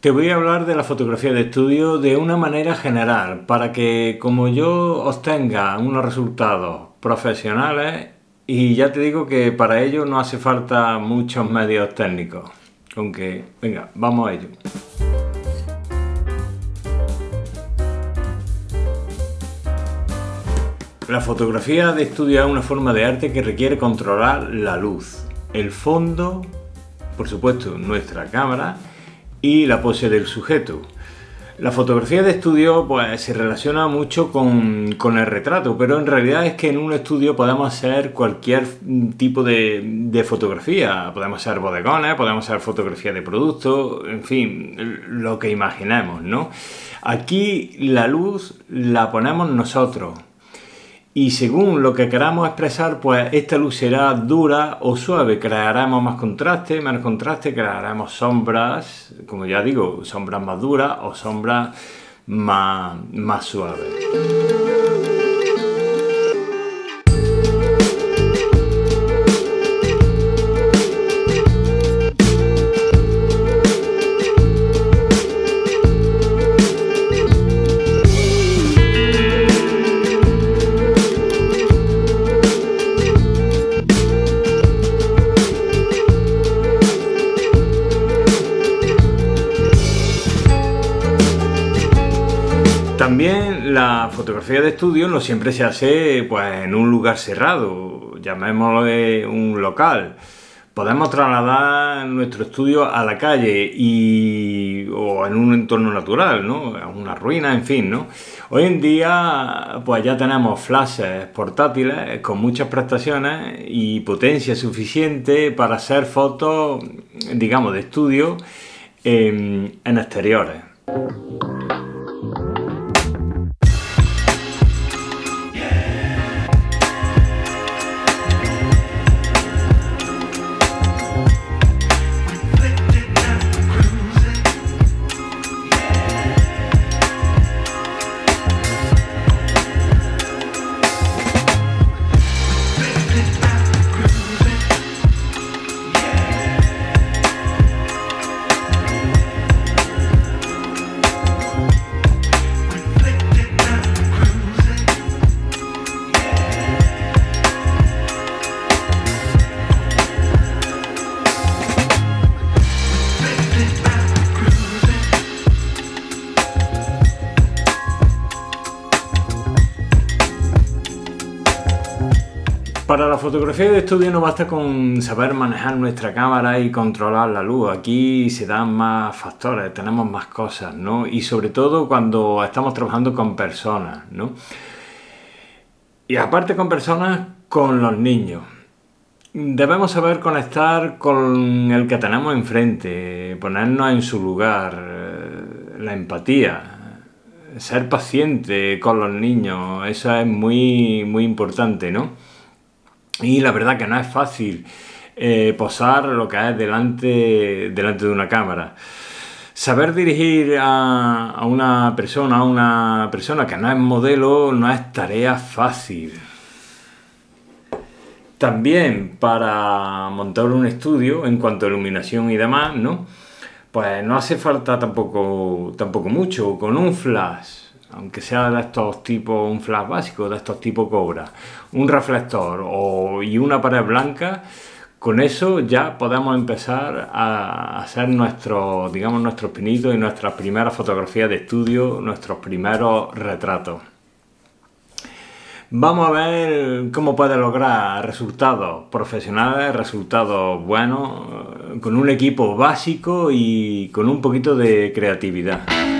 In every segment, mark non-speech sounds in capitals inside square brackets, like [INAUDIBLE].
Te voy a hablar de la fotografía de estudio de una manera general, para que como yo obtenga unos resultados profesionales, y ya te digo que para ello no hace falta muchos medios técnicos. Aunque, venga, vamos a ello. La fotografía de estudio es una forma de arte que requiere controlar la luz, el fondo, por supuesto nuestra cámara y la pose del sujeto. La fotografía de estudio pues, se relaciona mucho con, el retrato, pero en realidad es que en un estudio podemos hacer cualquier tipo de, de, fotografía. Podemos hacer bodegones, podemos hacer fotografía de productos, en fin, lo que imaginemos, ¿no? Aquí la luz la ponemos nosotros y según lo que queramos expresar, pues esta luz será dura o suave. Crearemos más contraste, menos contraste, crearemos sombras, como ya digo, sombras más duras o sombras más, más suaves. La fotografía de estudio no siempre se hace pues, en un lugar cerrado, llamémoslo un local. Podemos trasladar nuestro estudio a la calle y, o en un entorno natural, ¿no? Una ruina, en fin, ¿no? Hoy en día pues ya tenemos flashes portátiles con muchas prestaciones y potencia suficiente para hacer fotos, digamos, de estudio en exteriores. Fotografía de estudio no basta con saber manejar nuestra cámara y controlar la luz. Aquí se dan más factores, tenemos más cosas, ¿no? Y sobre todo cuando estamos trabajando con personas, ¿no? Y aparte con personas, con los niños. Debemos saber conectar con el que tenemos enfrente, ponernos en su lugar, eh, la empatía, ser paciente con los niños, eso es muy, muy importante, ¿no? Y la verdad que no es fácil eh, posar lo que es delante, delante de una cámara. Saber dirigir a, una persona, a una persona que no es modelo, no es tarea fácil. También para montar un estudio en cuanto a iluminación y demás, ¿no? Pues no hace falta tampoco, tampoco mucho. Con un flash aunque sea de estos tipos, un flash básico, de estos tipos cobra, un reflector o, y una pared blanca, con eso ya podemos empezar a hacer nuestros, digamos, nuestros pinitos y nuestras primeras fotografías de estudio, nuestros primeros retratos. Vamos a ver cómo puede lograr resultados profesionales, resultados buenos, con un equipo básico y con un poquito de creatividad.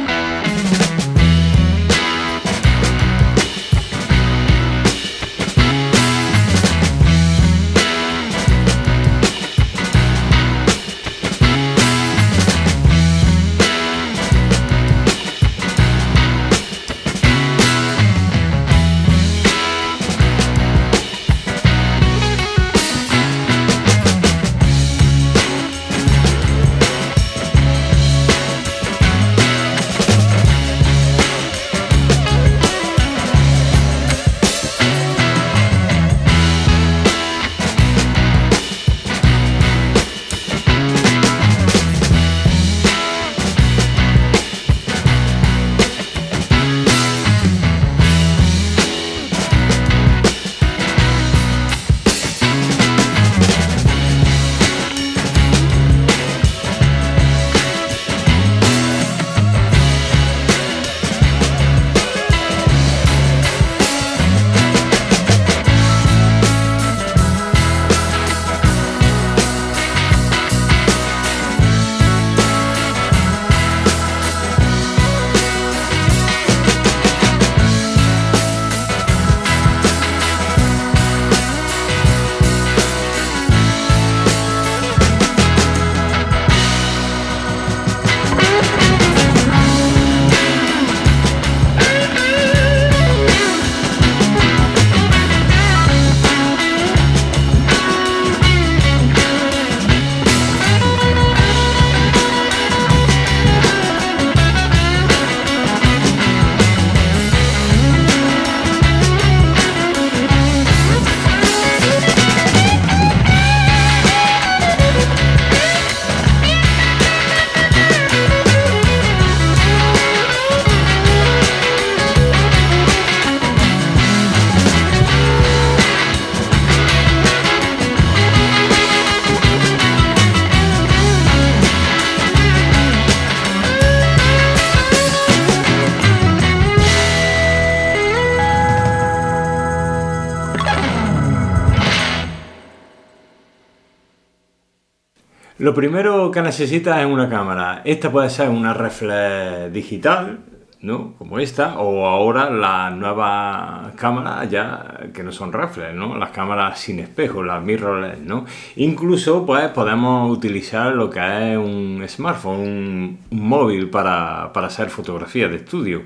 Lo primero que necesitas es una cámara. Esta puede ser una reflex digital, ¿no? Como esta, o ahora las nuevas cámaras ya que no son reflex, ¿no? Las cámaras sin espejo, las mirrorless, ¿no? Incluso pues podemos utilizar lo que es un smartphone, un, móvil para, hacer fotografías de estudio.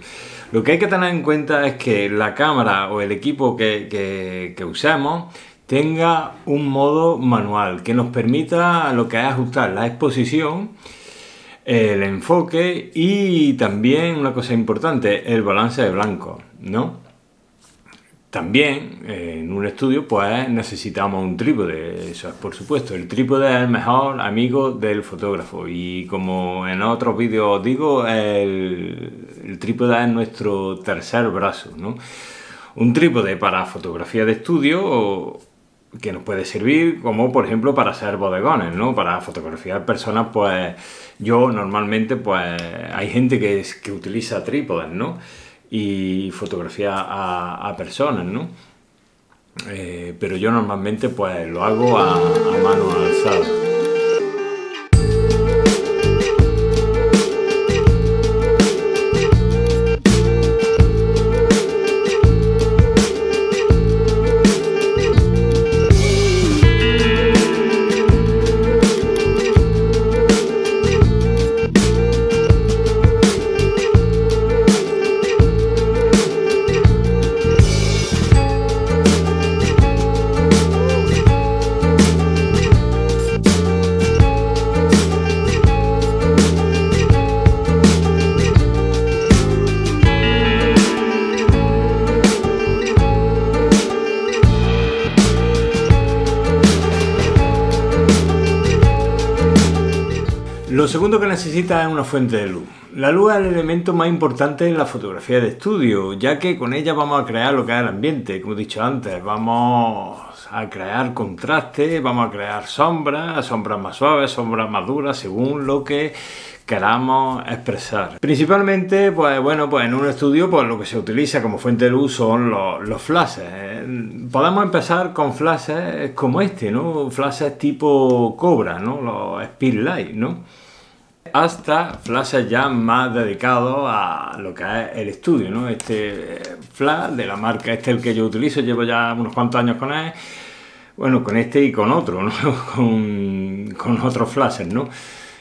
Lo que hay que tener en cuenta es que la cámara o el equipo que, que usemos tenga un modo manual que nos permita lo que es ajustar la exposición el enfoque y también una cosa importante, el balance de blanco, ¿no? También eh, en un estudio pues necesitamos un trípode, eso es por supuesto, el trípode es el mejor amigo del fotógrafo y como en otros vídeos os digo, el, el trípode es nuestro tercer brazo, ¿no? Un trípode para fotografía de estudio que nos puede servir como por ejemplo para hacer bodegones, ¿no? Para fotografiar personas pues yo normalmente, pues hay gente que, que utiliza trípodes, ¿no? Y fotografía a, personas, ¿no? Eh, pero yo normalmente pues lo hago a, a mano alzada. Lo segundo que necesita es una fuente de luz. La luz es el elemento más importante en la fotografía de estudio, ya que con ella vamos a crear lo que es el ambiente, como he dicho antes, vamos a crear contraste, vamos a crear sombras, sombras más suaves, sombras más duras, según lo que queramos expresar. Principalmente, pues bueno, pues en un estudio pues lo que se utiliza como fuente de luz son los, flashes. Podemos empezar con flashes como este, ¿no? Flashes tipo Cobra, ¿no? Los Speedlight, ¿no? Hasta flashes ya más dedicados a lo que es el estudio, ¿no? Este flash de la marca, este es el que yo utilizo, llevo ya unos cuantos años con él, bueno, con este y con otro, ¿no? [LAUGHS] con, con otros flashes, ¿no?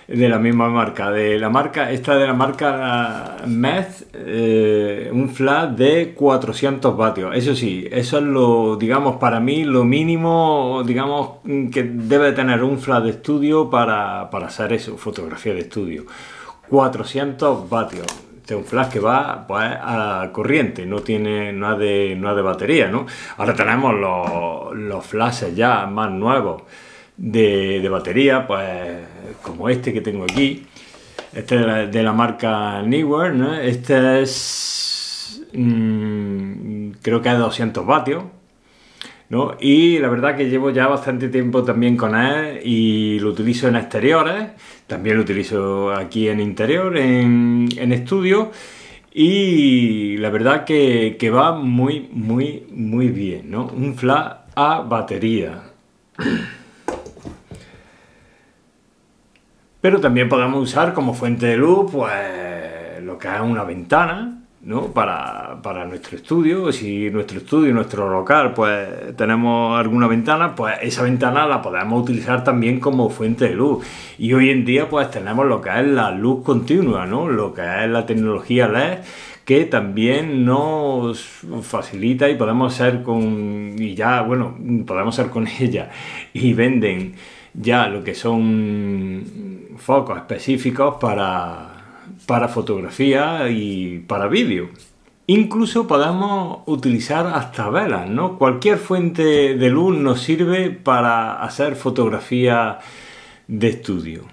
De la misma marca, de la marca, esta de la marca Meth, eh, un flash de 400 vatios. Eso sí, eso es lo, digamos, para mí lo mínimo, digamos, que debe tener un flash de estudio para, para hacer eso, fotografía de estudio. 400 vatios. Este es un flash que va pues, a corriente, no tiene no de, no de batería, ¿no? Ahora tenemos los, los flashes ya más nuevos de, batería, pues como este que tengo aquí. Este es de la, marca Newer, ¿no? Este es, mm, creo que es 200 vatios. ¿no? Y la verdad que llevo ya bastante tiempo también con él y lo utilizo en exteriores, también lo utilizo aquí en interior, en, en estudio. Y la verdad que, que, va muy, muy, muy bien, ¿no? Un flash a batería. Pero también podemos usar como fuente de luz, pues, lo que es una ventana, ¿no? Para, para, nuestro estudio. Si nuestro estudio, nuestro local, pues tenemos alguna ventana, pues esa ventana la podemos utilizar también como fuente de luz. Y hoy en día, pues tenemos lo que es la luz continua, ¿no? Lo que es la tecnología LED que también nos facilita y podemos ser con y ya bueno podemos ser con [LAUGHS] ella y venden ya lo que son focos específicos para, para fotografía y para vídeo. Incluso podemos utilizar hasta velas, ¿no? Cualquier fuente de luz nos sirve para hacer fotografía de estudio.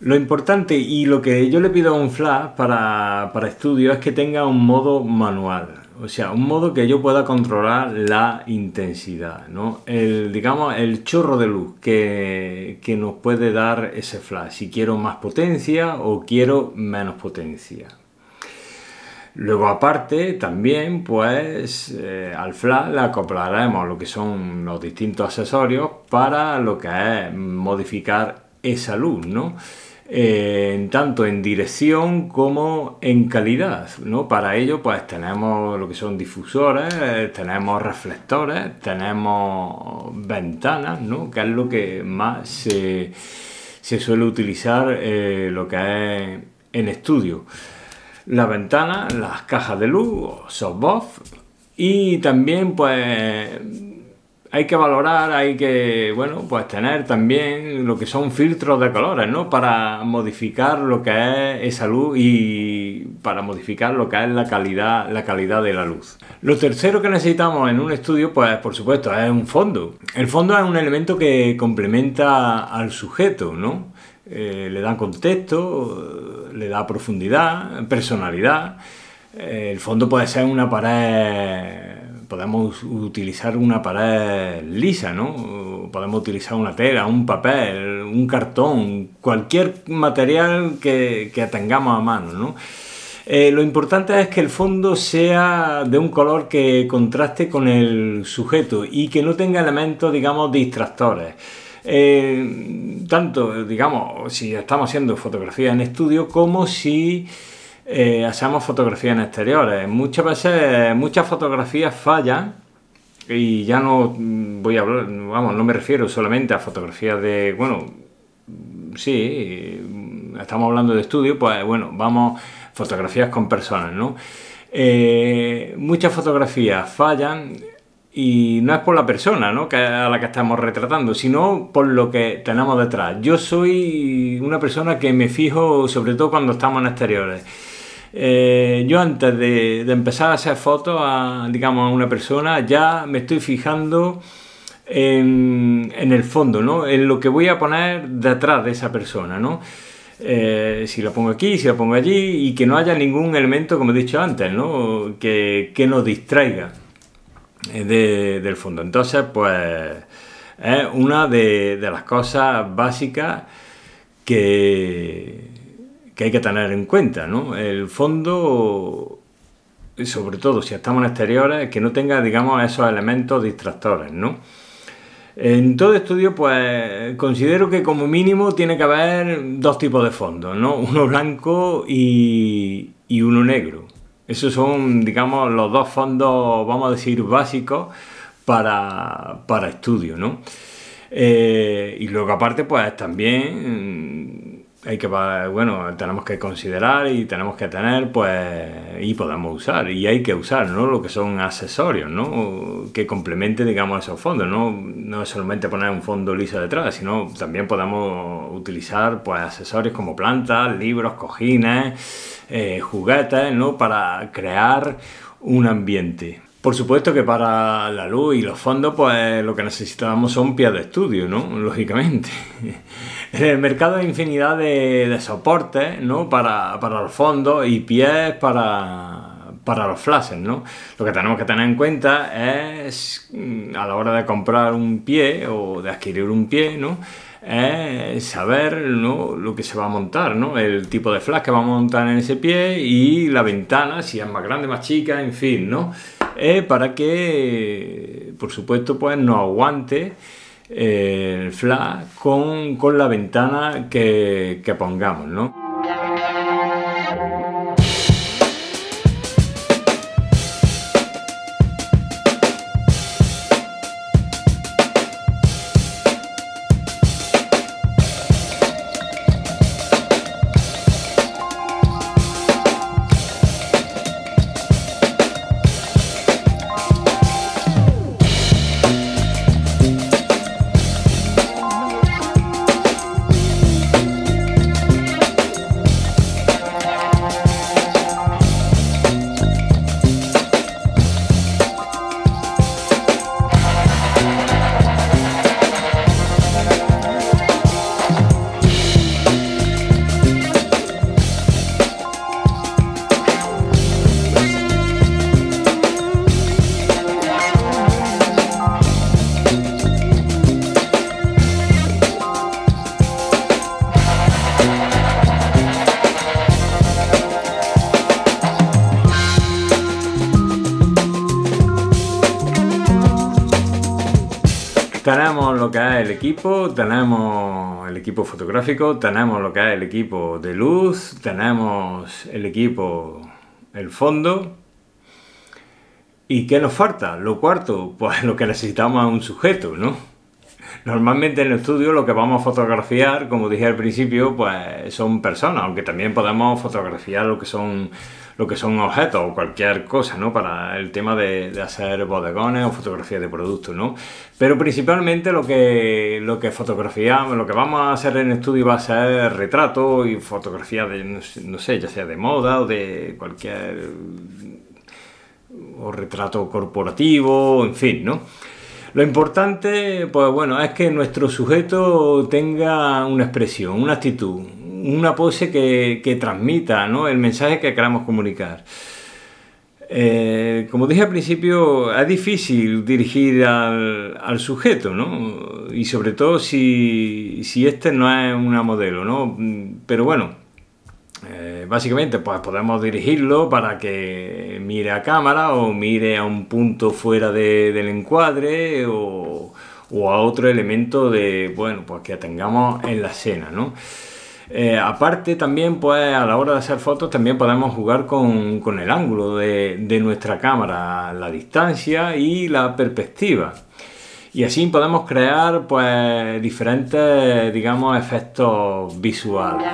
Lo importante y lo que yo le pido a un flash para, para estudio es que tenga un modo manual. O sea, un modo que yo pueda controlar la intensidad, ¿no? El, digamos, el chorro de luz que, que nos puede dar ese flash. Si quiero más potencia o quiero menos potencia. Luego aparte también pues eh, al flash le acoplaremos lo que son los distintos accesorios para lo que es modificar esa luz, ¿no? Eh, tanto en dirección como en calidad. ¿no? Para ello, pues tenemos lo que son difusores, tenemos reflectores, tenemos ventanas, ¿no? que es lo que más se, suele utilizar eh, lo que es en estudio. Las ventanas, las cajas de luz, softbox y también pues hay que valorar, hay que, bueno, pues tener también lo que son filtros de colores, ¿no? Para modificar lo que es esa luz y para modificar lo que es la calidad, la calidad de la luz. Lo tercero que necesitamos en un estudio, pues por supuesto, es un fondo. El fondo es un elemento que complementa al sujeto, ¿no? Eh, le da contexto, le da profundidad, personalidad. Eh, el fondo puede ser una pared podemos utilizar una pared lisa, ¿no? Podemos utilizar una tela, un papel, un cartón, cualquier material que, tengamos a mano, ¿no? Eh, lo importante es que el fondo sea de un color que contraste con el sujeto y que no tenga elementos, digamos, distractores. Eh, tanto, digamos, si estamos haciendo fotografía en estudio como si eh, hacemos fotografías en exteriores. Muchas veces, muchas fotografías fallan y ya no voy a hablar, vamos, no me refiero solamente a fotografías de, bueno, sí, estamos hablando de estudio, pues bueno, vamos, fotografías con personas, ¿no? Eh, muchas fotografías fallan y no es por la persona ¿no? que, a la que estamos retratando, sino por lo que tenemos detrás. Yo soy una persona que me fijo sobre todo cuando estamos en exteriores eh, yo antes de, empezar a hacer fotos a, digamos, a una persona, ya me estoy fijando en, el fondo, ¿no? En lo que voy a poner detrás de esa persona, ¿no? Eh, si la pongo aquí, si la pongo allí, y que no haya ningún elemento, como he dicho antes, ¿no? Que, nos distraiga eh, del fondo. Entonces, pues es una de las cosas básicas que, que hay que tener en cuenta, ¿no? El fondo, sobre todo si estamos en exteriores, que no tenga, digamos, esos elementos distractores, ¿no? En todo estudio, pues considero que como mínimo tiene que haber dos tipos de fondos, ¿no? Uno blanco y, uno negro. Esos son, digamos, los dos fondos, vamos a decir, básicos para, para estudio, ¿no? Eh, y luego aparte, pues también hay que, bueno, tenemos que considerar y tenemos que tener, pues, y podemos usar, y hay que usar, ¿no? Lo que son accesorios, ¿no? Que complemente, digamos, esos fondos, ¿no? No es solamente poner un fondo liso detrás, sino también podemos utilizar, pues, accesorios como plantas, libros, cojines, eh, juguetes, ¿no? Para crear un ambiente. Por supuesto que para la luz y los fondos, pues lo que necesitamos son pies de estudio, ¿no? [LAUGHS] Lógicamente. En el mercado hay infinidad de, soportes, ¿no? Para, los fondos y pies para, para los flashes, ¿no? Lo que tenemos que tener en cuenta es, mm, a la hora de comprar un pie o de adquirir un pie, ¿no? es saber ¿no? lo que se va a montar, ¿no? el tipo de flash que vamos a montar en ese pie y la ventana, si es más grande, más chica, en fin, ¿no? para que, por supuesto, pues nos aguante eh, el flash con, con la ventana que, que pongamos, ¿no? Lo que es el equipo, tenemos el equipo fotográfico, tenemos lo que es el equipo de luz, tenemos el equipo, el fondo. ¿Y qué nos falta? Lo cuarto, pues [LAUGHS] lo que necesitamos es un sujeto, ¿no? Normalmente en el estudio lo que vamos a fotografiar, como dije al principio, pues son personas, aunque también podemos fotografiar lo que son lo que son objetos o cualquier cosa, ¿no? Para el tema de, hacer bodegones o fotografías de productos, ¿no? Pero principalmente lo que, lo que fotografiamos, lo que vamos a hacer en estudio va a ser retrato y fotografía de, no sé, ya sea de moda o de cualquier... o retrato corporativo, en fin, ¿no? Lo importante, pues bueno, es que nuestro sujeto tenga una expresión, una actitud, una pose que, transmita ¿no? el mensaje que queramos comunicar. Eh, como dije al principio, es difícil dirigir al, sujeto, ¿no? Y sobre todo si, si, este no es una modelo, ¿no? Pero bueno, eh, básicamente pues podemos dirigirlo para que mire a cámara o mire a un punto fuera del encuadre o, a otro elemento de, bueno, pues que tengamos en la escena, ¿no? Eh, aparte también pues a la hora de hacer fotos también podemos jugar con, el ángulo de, de, nuestra cámara, la distancia y la perspectiva. Y así podemos crear pues diferentes digamos efectos visuales.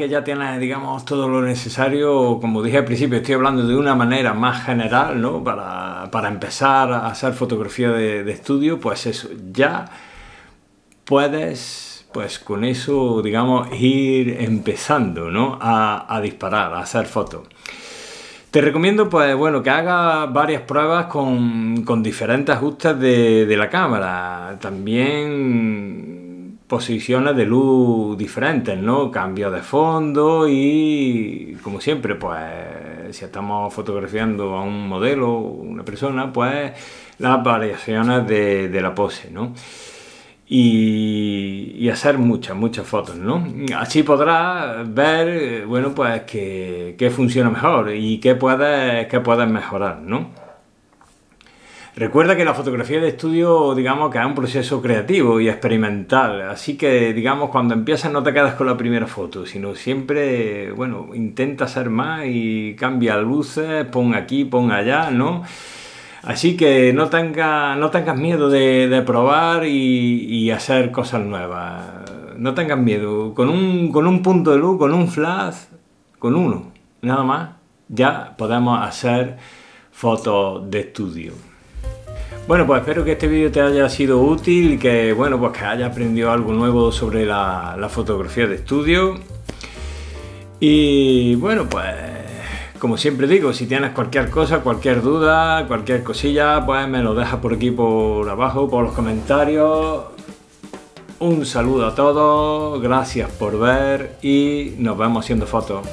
Que ya tienes, digamos, todo lo necesario, como dije al principio, estoy hablando de una manera más general, ¿no? Para, empezar a hacer fotografía de, estudio, pues eso, ya puedes, pues con eso, digamos, ir empezando, ¿no? A, disparar, a hacer fotos. Te recomiendo, pues bueno, que hagas varias pruebas con, diferentes ajustes de la cámara. También posiciones de luz diferentes, ¿no? Cambio de fondo y, como siempre, pues si estamos fotografiando a un modelo, una persona, pues las variaciones de, la pose, ¿no? Y, hacer muchas, muchas fotos, ¿no? Así podrás ver, bueno, pues qué, funciona mejor y qué puedes, qué puedes mejorar, ¿no? Recuerda que la fotografía de estudio, digamos que es un proceso creativo y experimental, así que, digamos, cuando empiezas no te quedas con la primera foto, sino siempre, bueno, intenta hacer más y cambia luces, pon aquí, pon allá, ¿no? Así que no, tenga, no tengas miedo de, probar y, hacer cosas nuevas. No tengas miedo. Con con un punto de luz, con un flash, con uno, nada más, ya podemos hacer fotos de estudio. Bueno, pues espero que este vídeo te haya sido útil y que, bueno, pues que hayas aprendido algo nuevo sobre la, fotografía de estudio. Y bueno, pues como siempre digo, si tienes cualquier cosa, cualquier duda, cualquier cosilla, pues me lo dejas por aquí por abajo, por los comentarios. Un saludo a todos, gracias por ver y nos vemos haciendo fotos.